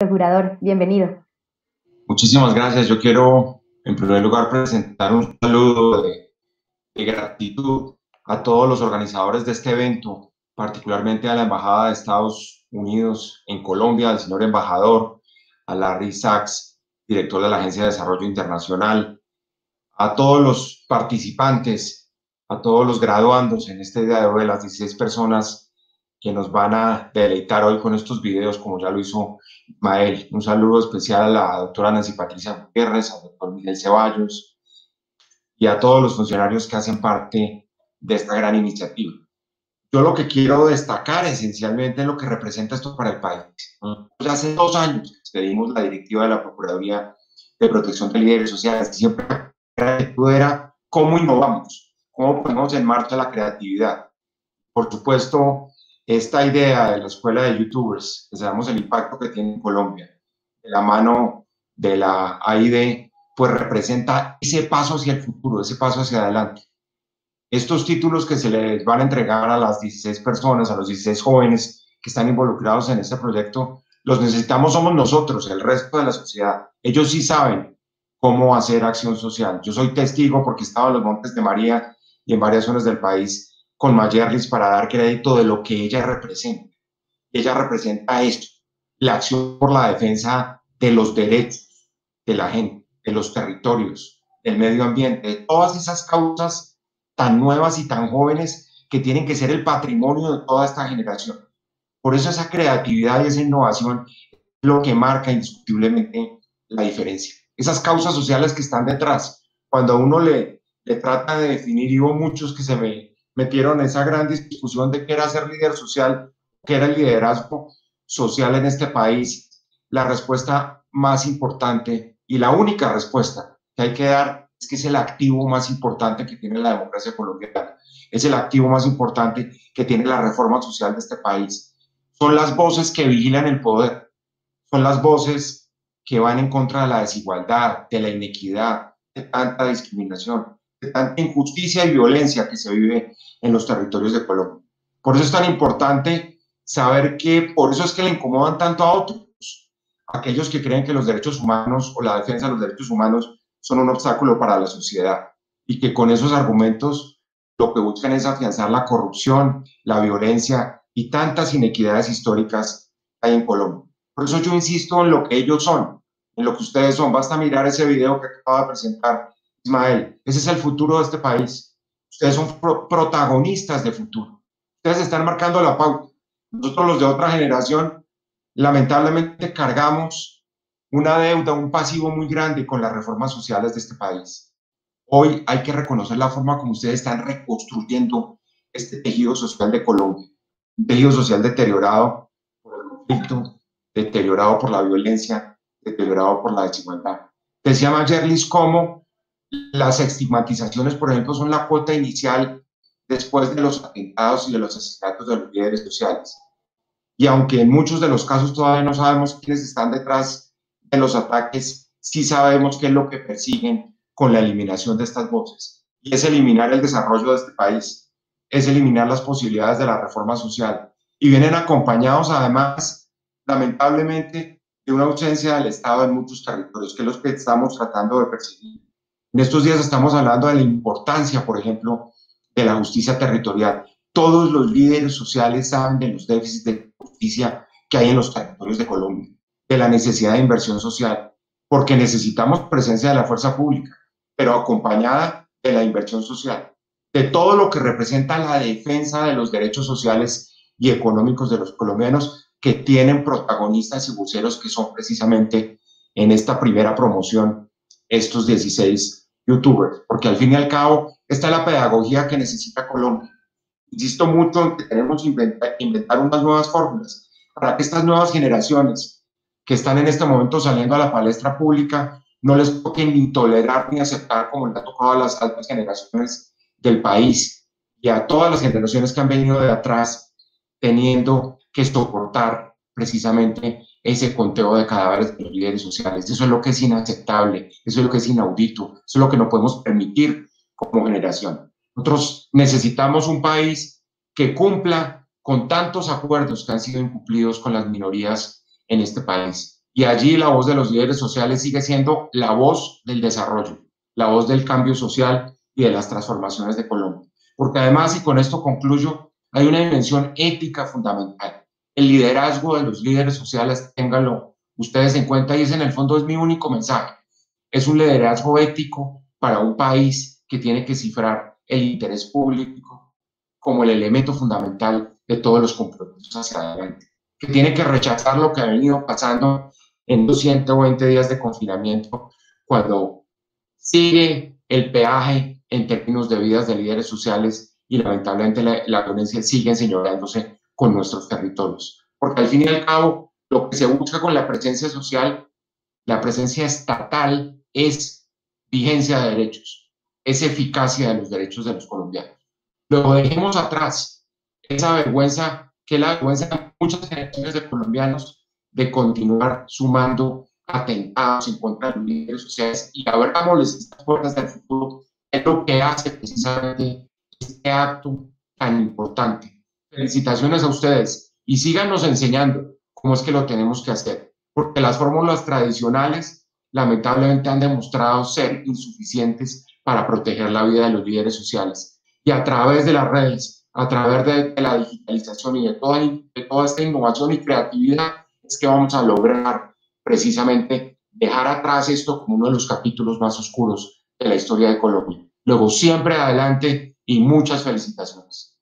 Procurador, bienvenido. Muchísimas gracias. Yo quiero, en primer lugar, presentar un saludo de, de gratitud a todos los organizadores de este evento, particularmente a la Embajada de Estados Unidos en Colombia, al señor embajador, a Larry Sachs, director de la Agencia de Desarrollo Internacional, a todos los participantes, a todos los graduandos en este día de hoy, las 16 personas que nos van a deleitar hoy con estos videos, como ya lo hizo Mael. Un saludo especial a la doctora Nancy Patricia Gutiérrez, al doctor Miguel Ceballos y a todos los funcionarios que hacen parte de esta gran iniciativa. Yo lo que quiero destacar esencialmente es lo que representa esto para el país. Hace dos años expedimos la directiva de la Procuraduría de Protección de Líderes Sociales. Siempre era cómo innovamos, cómo ponemos en marcha la creatividad. Por supuesto, esta idea de la escuela de youtubers, que sabemos el impacto que tiene en Colombia, la mano de la AID, pues representa ese paso hacia el futuro, ese paso hacia adelante. Estos títulos que se les van a entregar a las 16 personas, a los 16 jóvenes que están involucrados en este proyecto, los necesitamos somos nosotros, el resto de la sociedad. Ellos sí saben cómo hacer acción social. Yo soy testigo porque estaba en los Montes de María y en varias zonas del país con Mayerlis para dar crédito de lo que ella representa. Ella representa esto, la acción por la defensa de los derechos de la gente, de los territorios, del medio ambiente, de todas esas causas tan nuevas y tan jóvenes que tienen que ser el patrimonio de toda esta generación. Por eso esa creatividad y esa innovación es lo que marca indiscutiblemente la diferencia. Esas causas sociales que están detrás, cuando a uno le, le trata de definir, y hubo muchos que se me metieron esa gran discusión de qué era ser líder social, qué era el liderazgo social en este país, la respuesta más importante y la única respuesta que hay que dar es que es el activo más importante que tiene la democracia colombiana, es el activo más importante que tiene la reforma social de este país. Son las voces que vigilan el poder, son las voces que van en contra de la desigualdad, de la inequidad, de tanta discriminación, tanta injusticia y violencia que se vive en los territorios de Colombia. Por eso es tan importante saber que por eso es que le incomodan tanto a otros, aquellos que creen que los derechos humanos o la defensa de los derechos humanos son un obstáculo para la sociedad y que con esos argumentos lo que buscan es afianzar la corrupción, la violencia y tantas inequidades históricas que hay en Colombia. Por eso yo insisto en lo que ellos son, en lo que ustedes son. Basta mirar ese video que acaba de presentar Ismael. Ese es el futuro de este país. Ustedes son protagonistas de futuro. Ustedes están marcando la pauta. Nosotros los de otra generación, lamentablemente cargamos una deuda, un pasivo muy grande con las reformas sociales de este país. Hoy hay que reconocer la forma como ustedes están reconstruyendo este tejido social de Colombia, un tejido social deteriorado por el conflicto, deteriorado por la violencia, deteriorado por la desigualdad. Decía Mayerlis cómo las estigmatizaciones, por ejemplo, son la cuota inicial después de los atentados y de los asesinatos de los líderes sociales. Y aunque en muchos de los casos todavía no sabemos quiénes están detrás de los ataques, sí sabemos qué es lo que persiguen con la eliminación de estas voces. Y es eliminar el desarrollo de este país, es eliminar las posibilidades de la reforma social. Y vienen acompañados además, lamentablemente, de una ausencia del Estado en muchos territorios, que es lo que estamos tratando de perseguir. En estos días estamos hablando de la importancia, por ejemplo, de la justicia territorial. Todos los líderes sociales saben de los déficits de justicia que hay en los territorios de Colombia de la necesidad de inversión social, porque necesitamos presencia de la fuerza pública, pero acompañada de la inversión social, de todo lo que representa la defensa de los derechos sociales y económicos de los colombianos que tienen protagonistas y buceros que son precisamente en esta primera promoción estos 16 youtubers, porque al fin y al cabo esta es la pedagogía que necesita Colombia. Insisto mucho en que tenemos que inventar, inventar unas nuevas fórmulas para que estas nuevas generaciones que están en este momento saliendo a la palestra pública no les toque ni tolerar ni aceptar como le ha tocado a las altas generaciones del país y a todas las generaciones que han venido de atrás teniendo que soportar precisamente ese conteo de cadáveres de los líderes sociales. Eso es lo que es inaceptable, eso es lo que es inaudito, eso es lo que no podemos permitir como generación. Nosotros necesitamos un país que cumpla con tantos acuerdos que han sido incumplidos con las minorías en este país. Y allí la voz de los líderes sociales sigue siendo la voz del desarrollo, la voz del cambio social y de las transformaciones de Colombia. Porque además, y con esto concluyo, hay una dimensión ética fundamental. El liderazgo de los líderes sociales, ténganlo ustedes en cuenta y ese en el fondo es mi único mensaje. Es un liderazgo ético para un país que tiene que cifrar el interés público como el elemento fundamental de todos los compromisos hacia adelante, que tiene que rechazar lo que ha venido pasando en 220 días de confinamiento, cuando sigue el peaje en términos de vidas de líderes sociales y lamentablemente la, violencia sigue enseñoreándose con nuestros territorios. Porque al fin y al cabo, lo que se busca con la presencia social, la presencia estatal, es vigencia de derechos, es eficacia de los derechos de los colombianos. Luego dejemos atrás esa vergüenza, que es la vergüenza de muchas generaciones de colombianos de continuar sumando atentados en contra de los líderes sociales y abramos estas puertas del futuro, es lo que hace precisamente este acto tan importante. Felicitaciones a ustedes y síganos enseñando cómo es que lo tenemos que hacer, porque las fórmulas tradicionales lamentablemente han demostrado ser insuficientes para proteger la vida de los líderes sociales. Y a través de las redes, a través de, la digitalización y de toda, de toda esta innovación y creatividad, es que vamos a lograr precisamente dejar atrás esto como uno de los capítulos más oscuros de la historia de Colombia. Luego, siempre adelante y muchas felicitaciones.